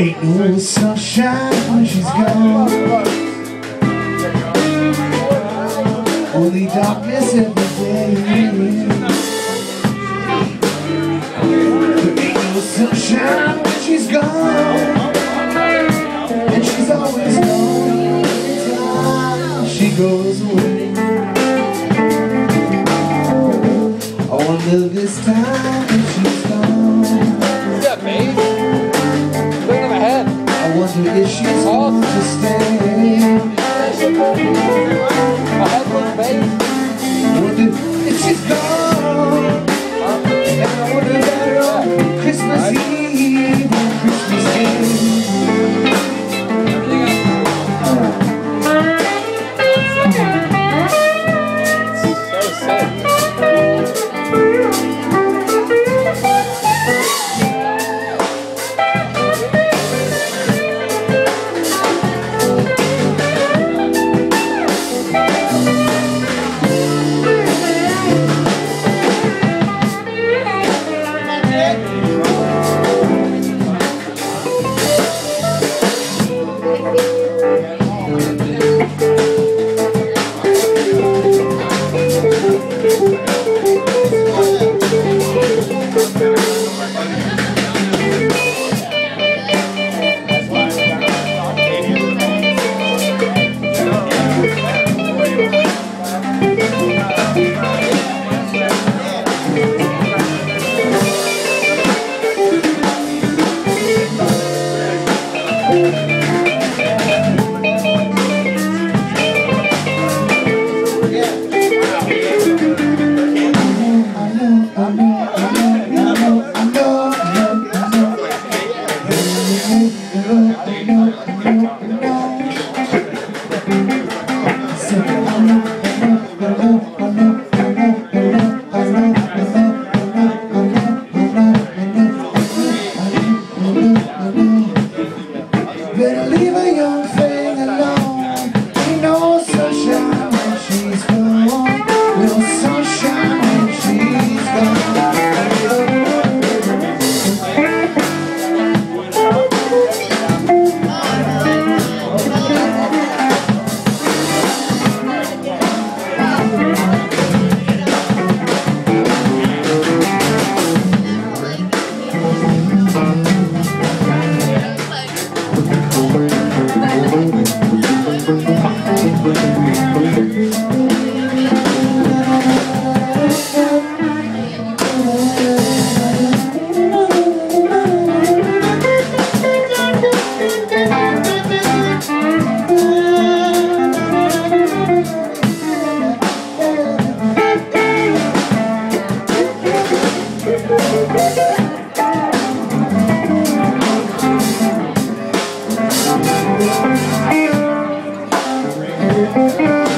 Ain't no sunshine when she's gone. Only darkness every day. There ain't no sunshine when she's gone. And she's always gone. Time She goes away. I wonder this time I wonder if to stay. My head looks babe. Wonder if she's gone. And I wonder about on Christmas Eve and Christmas Day. So sick. Oh, I know,